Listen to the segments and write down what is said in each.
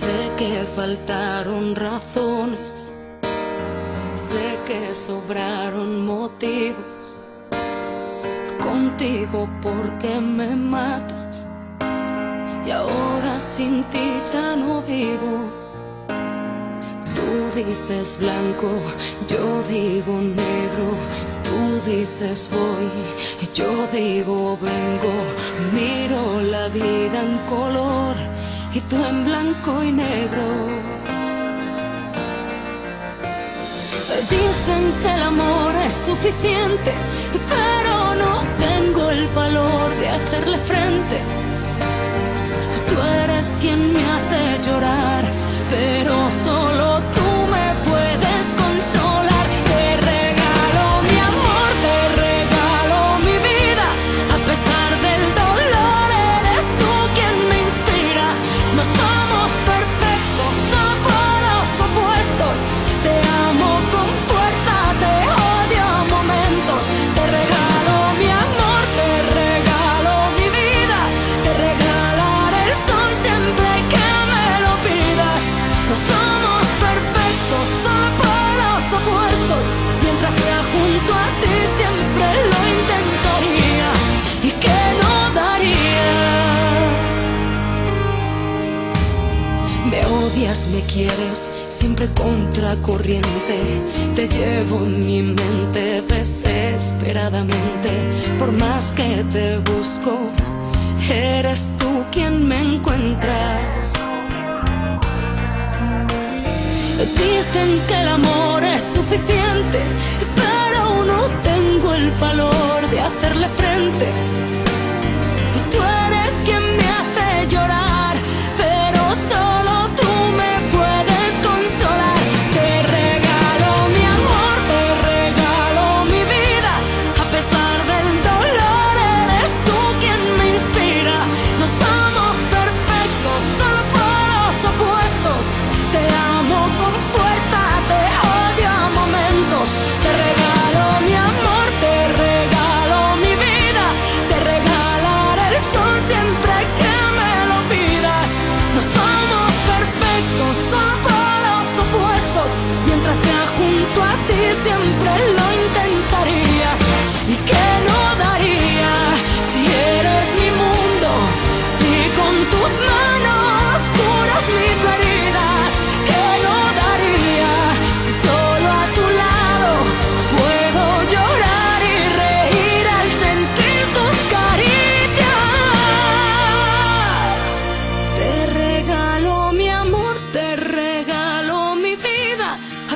Sé que faltaron razones, sé que sobraron motivos. Contigo porque me matas y ahora sin ti ya no vivo. Tú dices blanco, yo digo negro, tú dices voy, yo digo vengo, en blanco y negro. Dicen que el amor es suficiente, pero no tengo el valor de hacerle frente. Tú eres quien me hace llorar, pero solo me quieres, siempre contracorriente. Te llevo en mi mente desesperadamente. Por más que te busco, eres tú quien me encuentra. Dicen que el amor es suficiente, pero no tengo el valor de hacerle frente.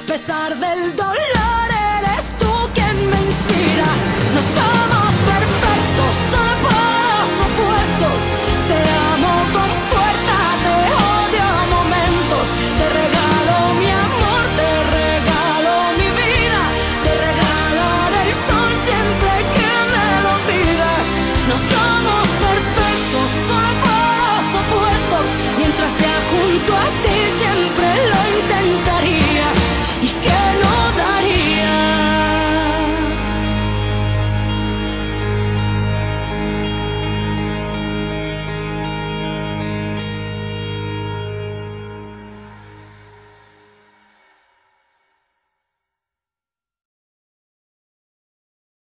pesar del dolor.